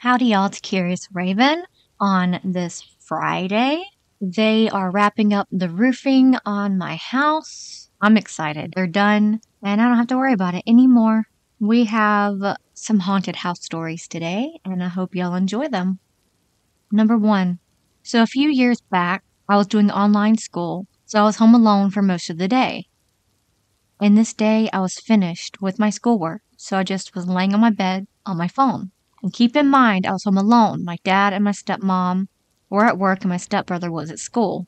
Howdy, y'all. It's Curious Raven on this Friday. They are wrapping up the roofing on my house. I'm excited. They're done, and I don't have to worry about it anymore. We have some haunted house stories today, and I hope y'all enjoy them. Number one. So, a few years back, I was doing online school, so I was home alone for most of the day. And this day, I was finished with my schoolwork, so I just was laying on my bed on my phone. And keep in mind, I was home alone. My dad and my stepmom were at work, and my stepbrother was at school.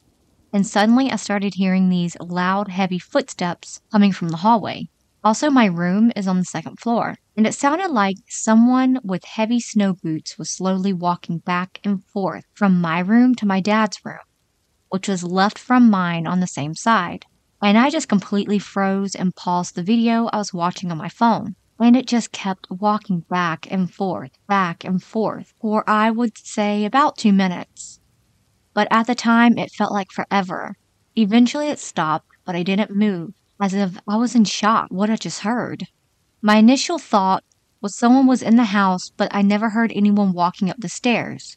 And suddenly, I started hearing these loud, heavy footsteps coming from the hallway. Also, my room is on the second floor, and it sounded like someone with heavy snow boots was slowly walking back and forth from my room to my dad's room, which was left from mine on the same side. And I just completely froze and paused the video I was watching on my phone and it just kept walking back and forth, back and forth, for I would say about two minutes. But at the time, it felt like forever. Eventually, it stopped, but I didn't move, as if I was in shock what I just heard. My initial thought was someone was in the house, but I never heard anyone walking up the stairs.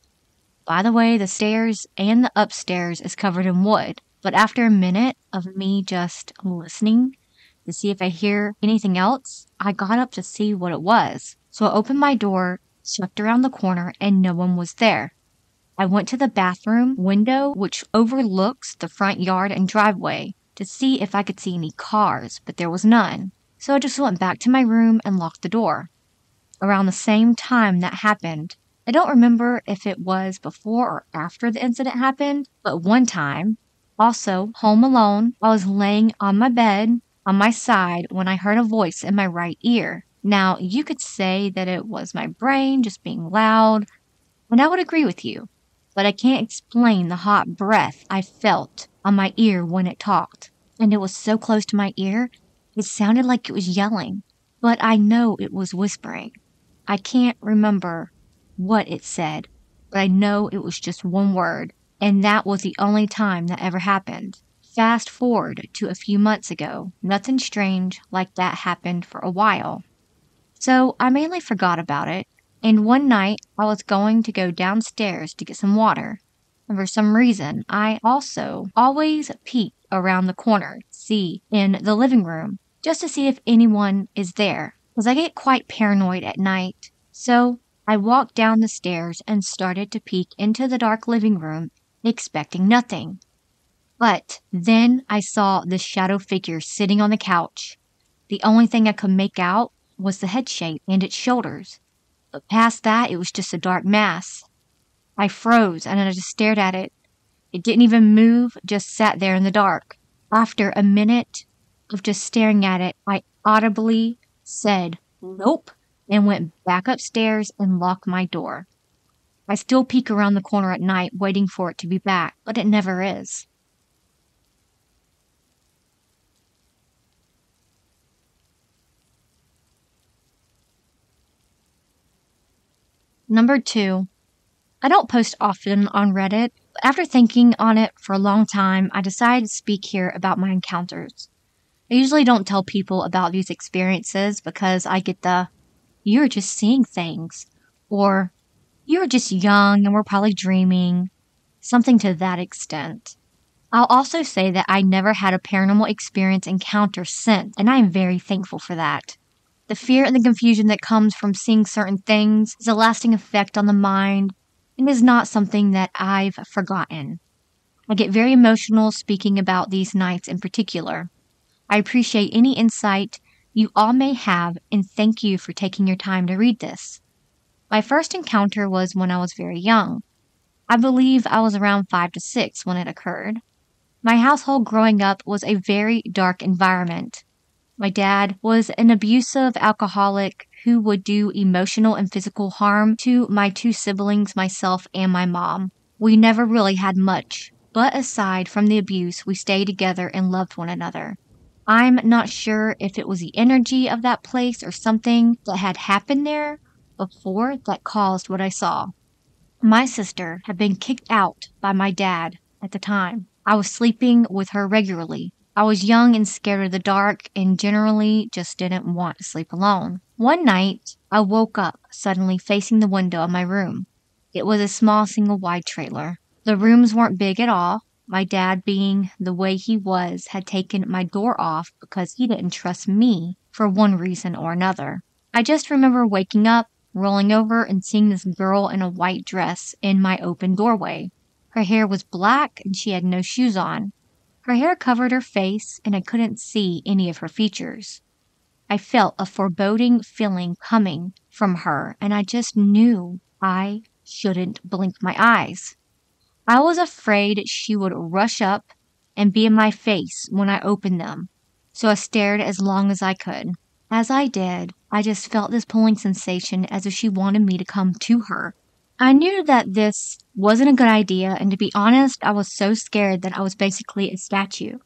By the way, the stairs and the upstairs is covered in wood, but after a minute of me just listening, to see if I hear anything else, I got up to see what it was. So I opened my door, swept around the corner, and no one was there. I went to the bathroom window, which overlooks the front yard and driveway, to see if I could see any cars, but there was none. So I just went back to my room and locked the door. Around the same time that happened, I don't remember if it was before or after the incident happened, but one time, also home alone, I was laying on my bed on my side when I heard a voice in my right ear. Now, you could say that it was my brain just being loud, and I would agree with you, but I can't explain the hot breath I felt on my ear when it talked. And it was so close to my ear, it sounded like it was yelling, but I know it was whispering. I can't remember what it said, but I know it was just one word, and that was the only time that ever happened. Fast forward to a few months ago, nothing strange like that happened for a while. So I mainly forgot about it, and one night I was going to go downstairs to get some water. And for some reason, I also always peek around the corner, see, in the living room, just to see if anyone is there, because I get quite paranoid at night. So I walked down the stairs and started to peek into the dark living room, expecting nothing. But then I saw this shadow figure sitting on the couch. The only thing I could make out was the head shape and its shoulders. But past that, it was just a dark mass. I froze and I just stared at it. It didn't even move, just sat there in the dark. After a minute of just staring at it, I audibly said, Nope, and went back upstairs and locked my door. I still peek around the corner at night, waiting for it to be back, but it never is. Number two, I don't post often on Reddit. After thinking on it for a long time, I decided to speak here about my encounters. I usually don't tell people about these experiences because I get the, you're just seeing things, or you're just young and we're probably dreaming, something to that extent. I'll also say that I never had a paranormal experience encounter since, and I am very thankful for that. The fear and the confusion that comes from seeing certain things is a lasting effect on the mind and is not something that I've forgotten. I get very emotional speaking about these nights in particular. I appreciate any insight you all may have and thank you for taking your time to read this. My first encounter was when I was very young. I believe I was around five to six when it occurred. My household growing up was a very dark environment. My dad was an abusive alcoholic who would do emotional and physical harm to my two siblings, myself, and my mom. We never really had much, but aside from the abuse, we stayed together and loved one another. I'm not sure if it was the energy of that place or something that had happened there before that caused what I saw. My sister had been kicked out by my dad at the time. I was sleeping with her regularly, I was young and scared of the dark and generally just didn't want to sleep alone. One night, I woke up suddenly facing the window of my room. It was a small single wide trailer. The rooms weren't big at all. My dad, being the way he was, had taken my door off because he didn't trust me for one reason or another. I just remember waking up, rolling over, and seeing this girl in a white dress in my open doorway. Her hair was black and she had no shoes on. Her hair covered her face and I couldn't see any of her features. I felt a foreboding feeling coming from her and I just knew I shouldn't blink my eyes. I was afraid she would rush up and be in my face when I opened them, so I stared as long as I could. As I did, I just felt this pulling sensation as if she wanted me to come to her. I knew that this wasn't a good idea, and to be honest, I was so scared that I was basically a statue.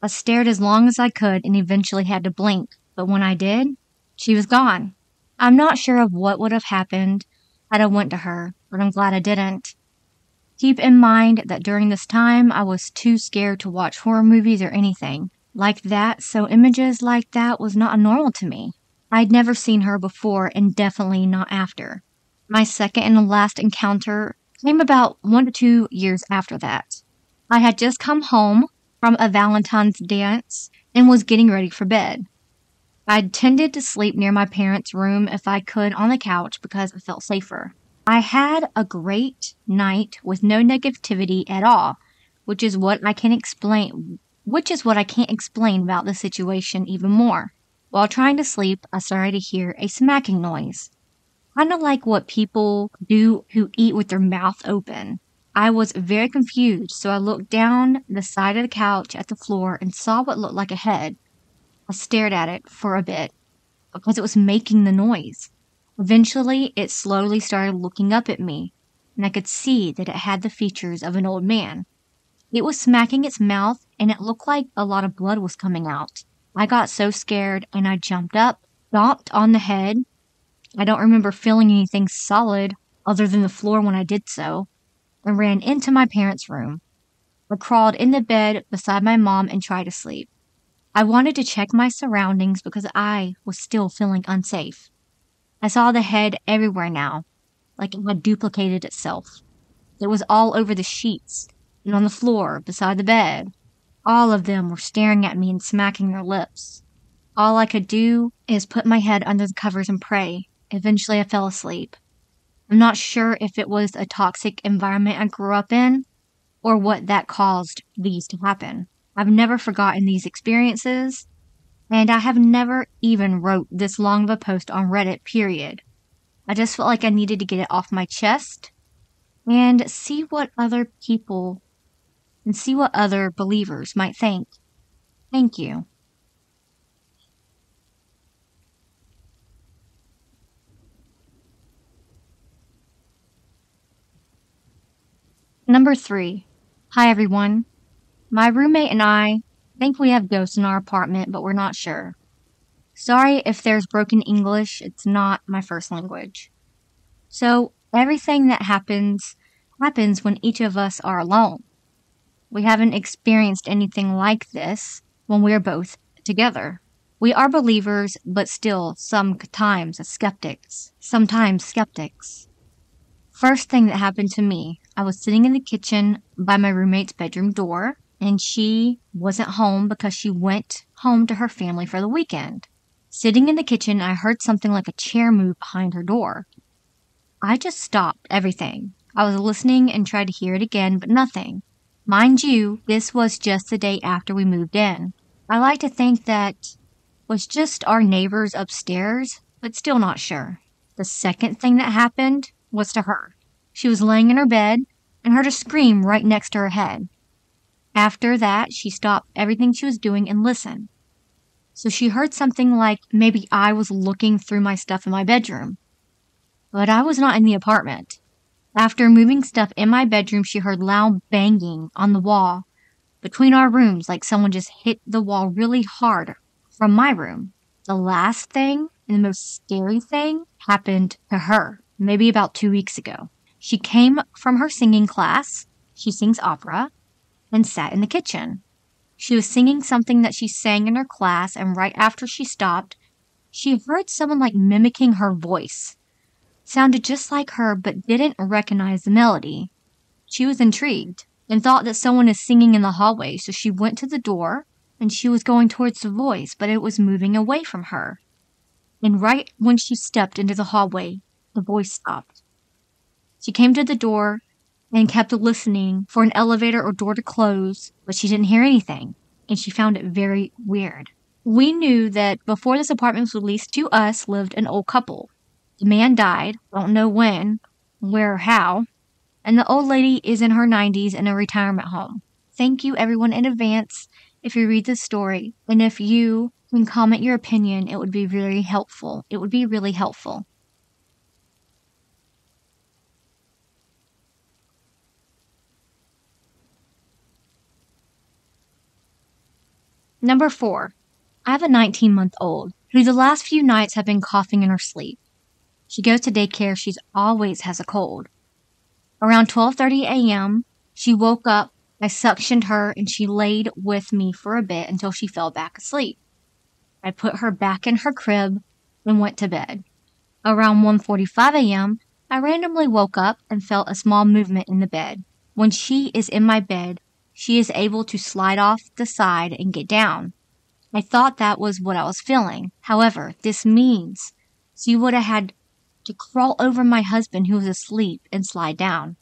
I stared as long as I could and eventually had to blink, but when I did, she was gone. I'm not sure of what would have happened had I went to her, but I'm glad I didn't. Keep in mind that during this time I was too scared to watch horror movies or anything like that, so images like that was not normal to me. I'd never seen her before and definitely not after. My second and last encounter came about one to two years after that. I had just come home from a Valentine's dance and was getting ready for bed. I tended to sleep near my parents' room if I could on the couch because it felt safer. I had a great night with no negativity at all, which is what I can explain which is what I can't explain about the situation even more. While trying to sleep, I started to hear a smacking noise. Kind of like what people do who eat with their mouth open. I was very confused, so I looked down the side of the couch at the floor and saw what looked like a head. I stared at it for a bit because it was making the noise. Eventually, it slowly started looking up at me, and I could see that it had the features of an old man. It was smacking its mouth, and it looked like a lot of blood was coming out. I got so scared, and I jumped up, stomped on the head. I don't remember feeling anything solid other than the floor when I did so, and ran into my parents' room. I crawled in the bed beside my mom and tried to sleep. I wanted to check my surroundings because I was still feeling unsafe. I saw the head everywhere now, like it had duplicated itself. It was all over the sheets and on the floor beside the bed. All of them were staring at me and smacking their lips. All I could do is put my head under the covers and pray. Eventually, I fell asleep. I'm not sure if it was a toxic environment I grew up in or what that caused these to happen. I've never forgotten these experiences, and I have never even wrote this long of a post on Reddit, period. I just felt like I needed to get it off my chest and see what other people and see what other believers might think. Thank you. Number three. Hi everyone. My roommate and I think we have ghosts in our apartment, but we're not sure. Sorry if there's broken English, it's not my first language. So, everything that happens happens when each of us are alone. We haven't experienced anything like this when we're both together. We are believers, but still sometimes skeptics. Sometimes skeptics. First thing that happened to me, I was sitting in the kitchen by my roommate's bedroom door and she wasn't home because she went home to her family for the weekend. Sitting in the kitchen, I heard something like a chair move behind her door. I just stopped everything. I was listening and tried to hear it again, but nothing. Mind you, this was just the day after we moved in. I like to think that was just our neighbors upstairs, but still not sure. The second thing that happened was to her. She was laying in her bed and heard a scream right next to her head. After that, she stopped everything she was doing and listened. So she heard something like maybe I was looking through my stuff in my bedroom. But I was not in the apartment. After moving stuff in my bedroom, she heard loud banging on the wall between our rooms, like someone just hit the wall really hard from my room. The last thing and the most scary thing happened to her, maybe about two weeks ago. She came from her singing class. She sings opera and sat in the kitchen. She was singing something that she sang in her class, and right after she stopped, she heard someone like mimicking her voice. Sounded just like her, but didn't recognize the melody. She was intrigued and thought that someone is singing in the hallway, so she went to the door and she was going towards the voice, but it was moving away from her. And right when she stepped into the hallway, the voice stopped. She came to the door and kept listening for an elevator or door to close, but she didn't hear anything, and she found it very weird. We knew that before this apartment was leased to us lived an old couple. The man died, don't know when, where, or how, and the old lady is in her 90s in a retirement home. Thank you, everyone, in advance if you read this story, and if you can comment your opinion, it would be really helpful. It would be really helpful. Number four, I have a 19 month old who the last few nights have been coughing in her sleep. She goes to daycare. She always has a cold. Around 12:30 a.m., she woke up. I suctioned her and she laid with me for a bit until she fell back asleep. I put her back in her crib and went to bed. Around 1:45 a.m., I randomly woke up and felt a small movement in the bed. When she is in my bed, she is able to slide off the side and get down. I thought that was what I was feeling. However, this means she would have had to crawl over my husband who was asleep and slide down,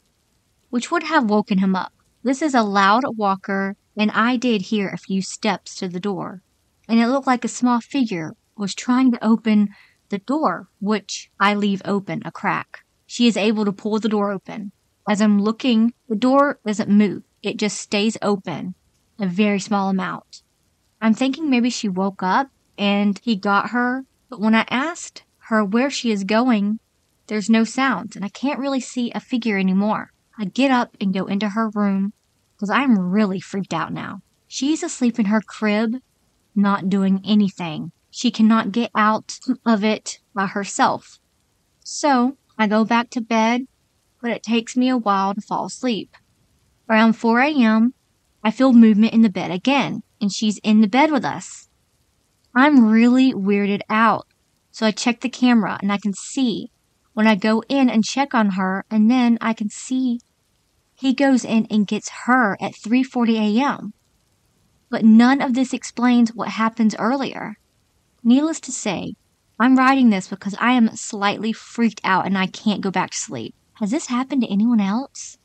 which would have woken him up. This is a loud walker, and I did hear a few steps to the door, and it looked like a small figure was trying to open the door, which I leave open a crack. She is able to pull the door open. As I'm looking, the door doesn't move it just stays open a very small amount. I'm thinking maybe she woke up and he got her, but when I asked her where she is going, there's no sound and I can't really see a figure anymore. I get up and go into her room because I'm really freaked out now. She's asleep in her crib, not doing anything. She cannot get out of it by herself. So I go back to bed, but it takes me a while to fall asleep. Around 4 a.m., I feel movement in the bed again, and she's in the bed with us. I'm really weirded out, so I check the camera and I can see when I go in and check on her, and then I can see he goes in and gets her at 3:40 a.m. But none of this explains what happens earlier. Needless to say, I'm writing this because I am slightly freaked out and I can't go back to sleep. Has this happened to anyone else?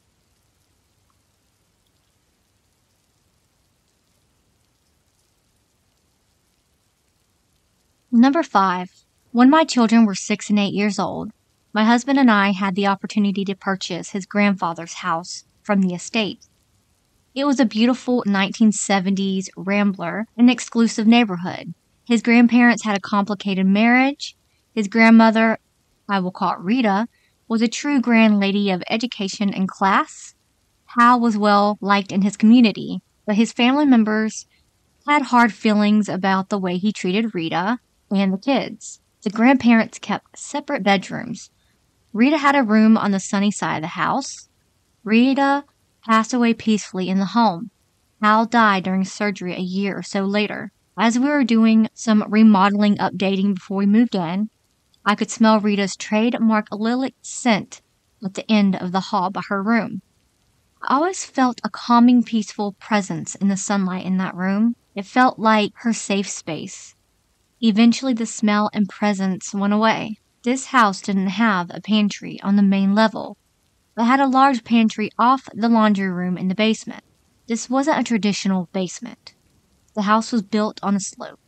Number five, when my children were six and eight years old, my husband and I had the opportunity to purchase his grandfather's house from the estate. It was a beautiful 1970s rambler, in an exclusive neighborhood. His grandparents had a complicated marriage. His grandmother, I will call it Rita, was a true grand lady of education and class. Hal was well liked in his community, but his family members had hard feelings about the way he treated Rita and the kids. The grandparents kept separate bedrooms. Rita had a room on the sunny side of the house. Rita passed away peacefully in the home. Hal died during surgery a year or so later. As we were doing some remodeling updating before we moved in, I could smell Rita's trademark lilac scent at the end of the hall by her room. I always felt a calming, peaceful presence in the sunlight in that room. It felt like her safe space. Eventually, the smell and presence went away. This house didn't have a pantry on the main level, but had a large pantry off the laundry room in the basement. This wasn't a traditional basement. The house was built on a slope,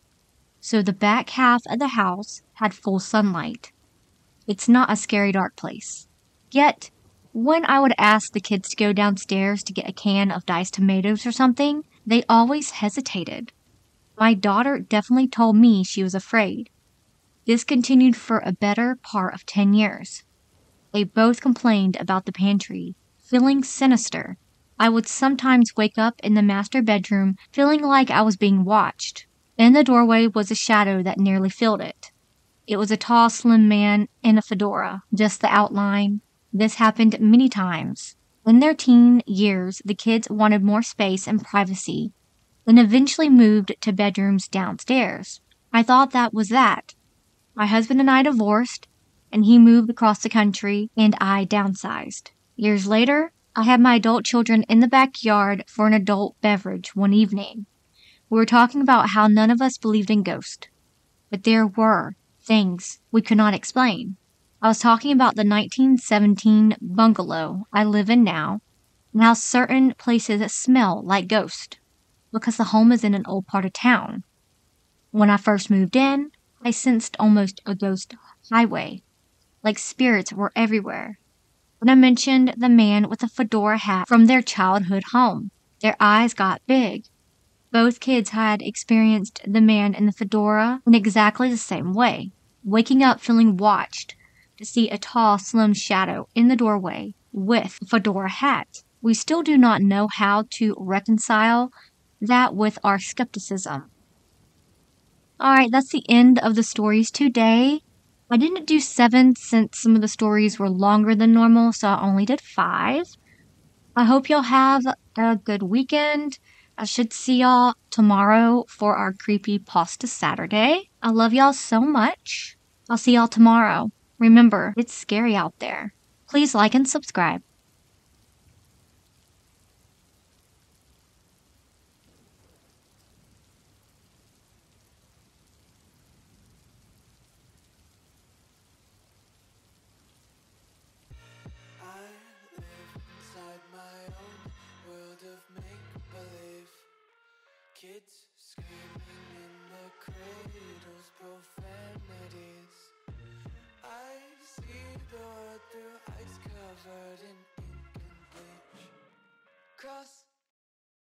so the back half of the house had full sunlight. It's not a scary dark place. Yet, when I would ask the kids to go downstairs to get a can of diced tomatoes or something, they always hesitated. My daughter definitely told me she was afraid. This continued for a better part of 10 years. They both complained about the pantry, feeling sinister. I would sometimes wake up in the master bedroom feeling like I was being watched. In the doorway was a shadow that nearly filled it. It was a tall, slim man in a fedora, just the outline. This happened many times. In their teen years, the kids wanted more space and privacy and eventually moved to bedrooms downstairs. I thought that was that. My husband and I divorced, and he moved across the country, and I downsized. Years later, I had my adult children in the backyard for an adult beverage one evening. We were talking about how none of us believed in ghosts, but there were things we could not explain. I was talking about the 1917 bungalow I live in now and how certain places smell like ghosts because the home is in an old part of town. When I first moved in, I sensed almost a ghost highway, like spirits were everywhere. When I mentioned the man with the fedora hat from their childhood home, their eyes got big. Both kids had experienced the man in the fedora in exactly the same way, waking up feeling watched to see a tall, slim shadow in the doorway with a fedora hat. We still do not know how to reconcile that with our skepticism. Alright, that's the end of the stories today. I didn't do seven since some of the stories were longer than normal, so I only did five. I hope y'all have a good weekend. I should see y'all tomorrow for our creepy pasta Saturday. I love y'all so much. I'll see y'all tomorrow. Remember, it's scary out there. Please like and subscribe. Kids screaming in the cradles, profanities. I see the world through ice covered in ink and bleach. Cross